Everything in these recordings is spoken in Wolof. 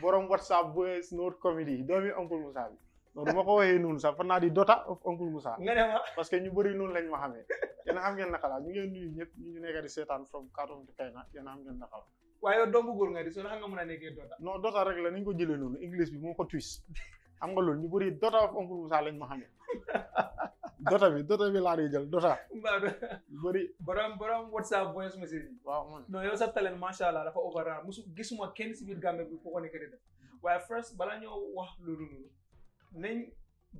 borom whatsapp bu North Comedy doomi Uncle Moussa bi non du ma ko woyee noonu sax fan naa di Dota of Uncle Moussa nga ne ma parce que ñu bëri noonu lañ ma xamee yéen a xam ngeen naka la ñu ngeen nuyu ñëpp ñu ngi nekk di seetaan from Kartong to Kayna yéen a xam ngeen naka la waaye yow doomu góor nga di so naka nga mën a nekkee doota non Dota rek la ni ñu ko jëlee noonu English bi moo ko twist xam nga loolu ñu bëri dota of Oumar Moussa lañ ma xamee dota bi dota bi laa doon jël dota. bëri borom borom WhatsApp voice message yi. waaw man non yow sa talent macha allah dafa over rare musu gisuma kenn si biir Gambie bi foo ko nekk di def waaye first balaa ñoo wax loolu noonu nañ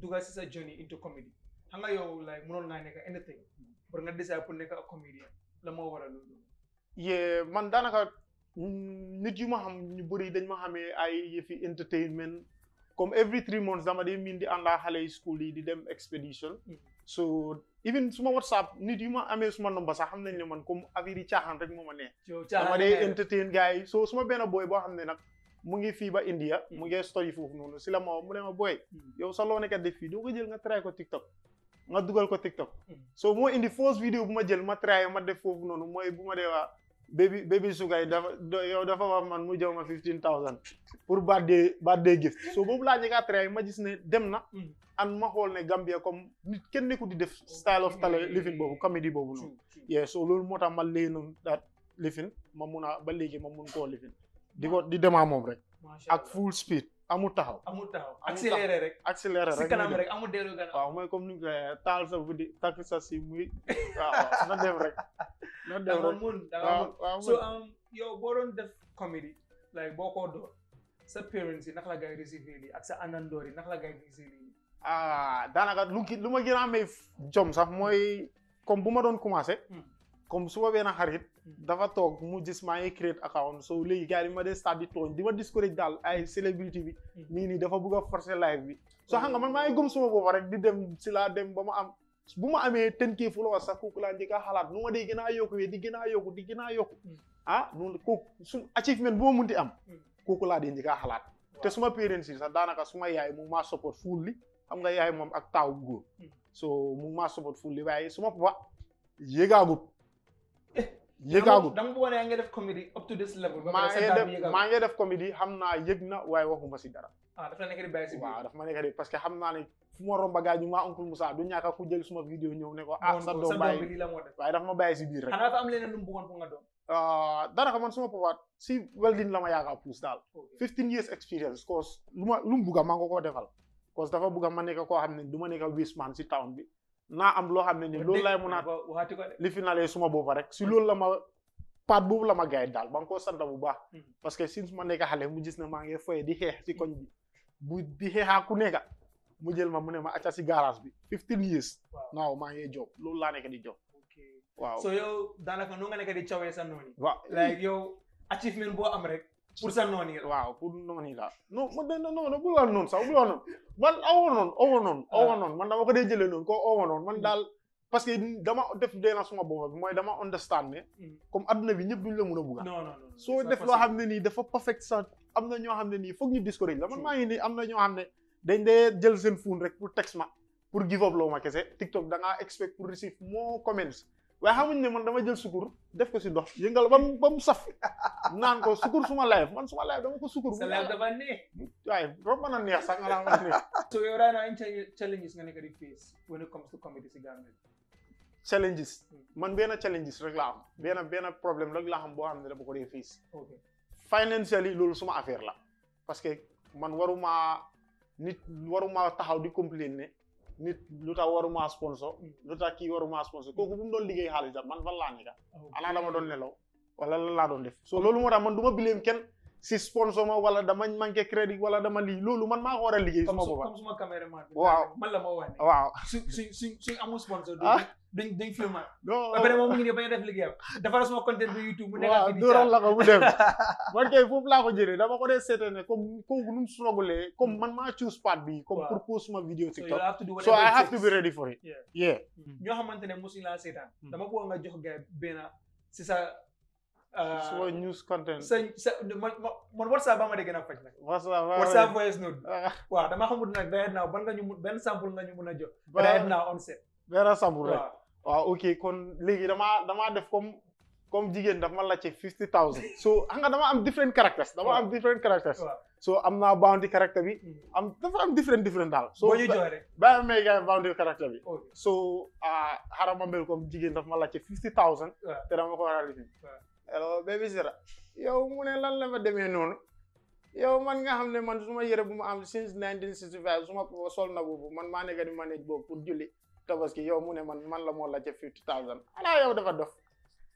dugal si sa journey into comedy xam nga yow like mënoon naa nekk anything pour nga décidé pour nekk a comedian la moo waral loolu. yee man daanaka nit yu ma xam ñu bëri dañ ma xamee ay yëfi entertainment comme every three months dama dee miin di ànd ak xale yi school yi di dem expedition so even suma whatsapp nit yu ma amee suma number sax xam nañ ne man comme affaire yi caaxaan rek moo ma neex yow dama caaxaan dee ngay def. entertain gars yi so suma benn boy boo xam ne nag mu ngi fii ba India mu ngi study foofu noonu si la ma woo mu ne ma boy Hmm. yow sa loo nekk def fii doo ko jël nga try ko TikTok nga dugal ko TikTok hmm. so moo indi fausse vidéo bu ma jël ma traité ma def foofu noonu mooy bu ma dee waa baby baby sugar yi dafa yow dafa wax man mu jox ma fifteen thousand pour birthday birthday gift so boobu laa njëkk a traité ma gis ne dem na hmm. an ma xool ne Gambia comme nit kenn nekkul di def style of tale living boobu comédie boobu noonu yeah so loolu moo tax ma léegi noonu daat lifin ma mun a ba léegi ma mun koo lifin di ko di demaa moom rek ak full speed amul taxaw amul taxaw accéléré rek accéléré rek si kanam rek amul dellu gannaaw waaw mooy comme ni nga ko taal sa bu di takk sa si muy waaw na dem rek na dem rek mun danga mun so um, yow boo doon def comédie like boo ko door sa parents yi naka la gay recevoir lii ak sa andandoor yi naka la gay recevoir lii ah daanaka lu ki lu ma gën a amee jom sax mooy comme bu ma doon commencé. Hmm. comme su ma benn xarit. Hmm. dafa toog mu gis maa ngi create account so léegi gars yi ma dee stade di tooñ di ma discourage daal ay hmm. célébrité bi. nii nii dafa bëgg a forcer live bi. soo xam nga man maa ngi gëm suma boobu rek di dem si laa dem ba ma am. bu ma amee ten kii followers sax kooku laa njëkk a xalaat nu ma dee gën a yokku di gën a yokku di gën a yokku hmm. ah noonu kooku su achievement bu ma munti am hmm. kooku laa dee njëkk a xalaat te suma parents yi sax daanaka suma yaay mu maa support fuul li xam nga yaay moom ak taaw góor hmm. so mu maa support fuul li waaye suma papa yéegaagut yëgaagul dama bëggoon yaa ngi def comédie up to this level. ba pare sa daan yëgaagul maa ngi def comédie xam naa yëg na waaye waxuma si dara. ah dafa nekk di bàyyi si biir waaw dafa ma nekk di parce que xam naa ne fu ma romba gars ñu maa oncle Moussa du ñàkk ku jël suma vidéo ñëw ne ko ah sa doom bàyyi waaye dafa ma bàyyi si biir rek. xanaa dafa am leneen lu mu bëggoon pour nga doon. Ah, dara ko man suma papa si welding la ma yaaga plus daal. 15 years experience cause lu ma lu mu bugg a maa ngi ko koo defal. cause dafa bugg a ma nekk koo xam ne du ma nekk waste man si town bi. naa am loo xam ne nii loolu laay mun a li fi nalee suma boppa rek si loolu la ma paat boobu la ma gaay daal ba nga koo sant bu baax hmm. parce que si ma nekk xale mu gis ne maa ngi foye di xeex si koñ bi bu di xeexaa ku nekka mu jël ma mu ne ma acca si garage bi fifteen years naaw maa ngi job loolu laa nekk di job waaw so yow daanaka nu nga nekk di cawee sa noonu waaw like yow achievement boo am rek pour sa noon yi la waaw pour noon yi la non man de non non bul wax noonu sax bul wax noonu man awa noonu awa noonu awa noonu man dama ko dee jëlee noonu ko awa noonu man daal parce que dama def dee na suma bopp bi mooy dama understand ne comme adduna bi ñëpp duñ la mun a bugga non non non soo def loo xam ne nii dafa perfect sax am na ñoo xam ne nii foog ñu discourage la man maa ngi nii am na ñoo xam ne dañ dee jël seen phone rek pour text ma pour give up loo ma kese TikTok da ngaa expect pour receive more comments waaye xamuñ ne man dama jël sukur def ko si ndox yëngal ba mu ba mu saf naan ko sukur suma live man suma live dama ko sukur. sa live dafa neex. waaye dafa mën a neex sax nga la mën a neex. so yow right now challenges nga nekk di face when it comes to comedy si Gambia. challenges hmm. man benn challenges rek laa am benn benn problème rek laa xam boo xam ne dama ko dee face. financially loolu suma affaire la. parce que man waruma nit waruma taxaw di complain ne nit lu tax waruma sponsor lu tax kii waruma sponsor kooku bu mu doon liggéey xaalis sax man fan laa nekka alaa dama doon nelaw wala lan laa doon def so loolu moo tax man du ma bileem kenn si sponsor ma wala dama manqué crédit wala dama lii loolu man maa ko war a liggéey suma booba comme suma caméraman bi Waaw. man la ma wax ne waaw su su su suñ amul sponsor du Ah. duñ duñ filmé. non ba pare moom mu ngi nii bañ a def liggéeyam. defal sama content bi YouTube mu nekk waaw dóoral la ko mu dem. man kay foofu laa ko jëlee dama ko dee seetee ne comme kooku nu mu sorogulee comme man maa choose part bi. comme pour post ma vidéo TikTok. so I have to be ready for it. yeah. Mm-hmm. ñoo xamante ne mosuñu laa seetaan. Mm-hmm. dama ko nga jox gars benn si sa. Uh, so what news content? So, so man, man WhatsApp ba ma dégg nag faj nag. WhatsApp ba WhatsApp voice note. Ah. waaw dama xamul nag right now ban nga ñu benn sample nga ñu mën a jox. right now on set. benn sample rek. waaw ok kon léegi damaa damaa def comme comme jigéen daf ma laajte fifty thousand. so xam nga dama am different characters. dama am different characters. so am naa bounty character bi am dafa am different different daal so boo ñu joxe rek bàyyi may gars yi bounty character bi ok so ah xaaral ma mel comme jigéen daf ma laajte fifty thousand waaw. te dama ko war a lifin waaw. hello baby sira yow mu ne lan la ma demee noonu yow man nga xam ne man suma yére bu ma am since nineteen sixty five suma papa sol na boobu man maa nekk di manage boobu pour julli tabaski yow mu ne man man la moo la ca fifty thousand alaa yow dafa dof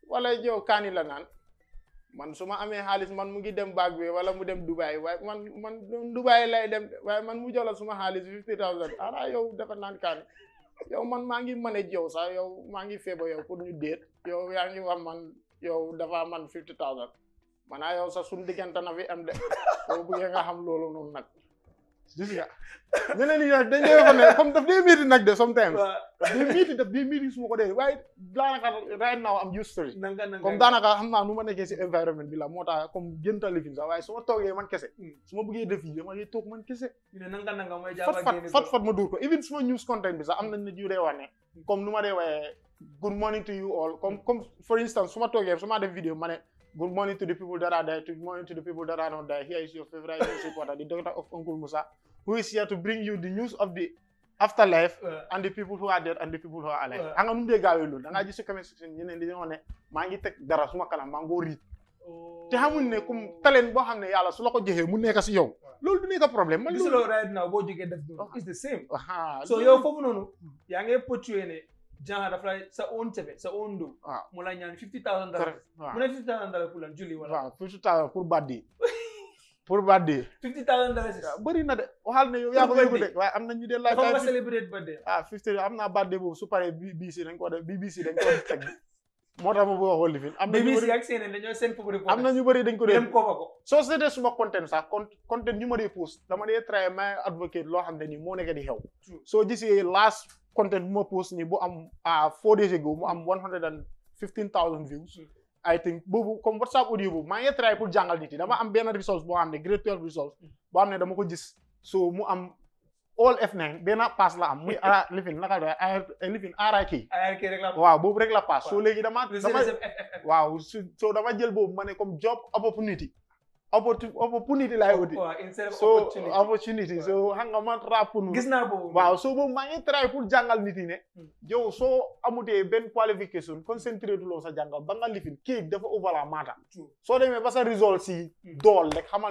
wala yow kaani la naan man su ma amee xaalis man mu ngi dem baag bi wala mu dem Dubai waaye man man Dubai lay dem waaye man mu jola suma xaalis fifty thousand alaa yow dafa naan kaani yow man maa ngi mën a jow sax yow maa ngi feeba yow pour ñu déet yow yaa ngi wax man yow dafa man fifty thousand manaa yow sax suñu diggante na fi am de boo bëggee nga xam loolu noonu nag gis nga ñeneen ñi nag dañuy wax ne comme daf dee miiti nag de sometimes daf dee miiti daf dee miiti su ma ko dee waaye daanaka right now am used to it nanga nanga comme daanaka xam naa nu ma nekkee si environment bi la moo tax comme géntali fi sax waaye su ma toogee man kese Hmm. su ma bëggee def yi dama dee toog man kese ñu ne nanga nanga mooy fat jaaba fat génn fat fat ma dóor ko even suma news content bi sax am nañ nit yu dee wax ne comme nu ma dee waaye good morning to you all comme comme for instance su ma toogee su ma def vidéo ma ne good morning to the people that are there good morning to the people that are not there here is your favorite news reporter the daughter of Uncle Musa who is here to bring you the news of the afterlife and the people who are dead and the people who are alive xam nga nu mu dee gaawee loolu da ngaa gis si comment section ñeneen di ñoo ne maa ngi teg dara suma kanam maa ngi ko riit te xamuñ ne comme talent boo xam ne yàlla su la ko joxee mu nekk si yow loolu du nekk problème man loolu right now boo jógee def noonu it's the same so yow foofu noonu yaa ngi portué ne genre dafa lay sa own cebe sa own do waaw mu lay ñaan fifty thousand dollars mu ne fifty thousand dollars pour lan julli wala waaw fifty thousand pour baddi pour baddi fifty thousand dollars bëri na de waxal ne yow yaa ko yóbbu de waaye am na ñu dee laaj dafa celebrate birthday ah fifty am naa baddi boobu su paree BBC dañ ko def BBC dañ ko teg moo tax ma bëgg a xool lifin am na ñu BBC bëri ak CNN dañoo seen fukki reporter am na ñu bëri dañ ko dee dem ko fa ko soo seetee suma content sax con content ñu ma dee post dama dee try ma advocate loo xam ne nii moo nekk di xew True. soo gisee last content bu ma post nii bu am ah four days ago mu am one hundred and fifteen thousand views Mm. I think boobu comme WhatsApp audio boobu maa ngi try pour jàngal nit yi dama am benn resource boo xam ne grade twelve resource boo xam ne dama ko gis so mu am all F9 benn pass la am muy ara lifin naka la eh, lifin ara kii ARK rek la waaw boobu rek la pass so léegi dama Le dama CSF FFF. waaw su so dama jël boobu ma ne comme job opportunity opportu- opportunity laay wuti Waaw, instead of so opportunity. opportunity so xam nga man rap nu gis naa boobu. waaw so boobu maa ngi try pour jàngal nit yi ne Hmm. yow soo amutee benn qualification concentré du loo sa jàngal ba nga lifin kii dafa overall maata True. soo demee ba sa result si Hmm. dool rek xamal